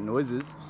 noises.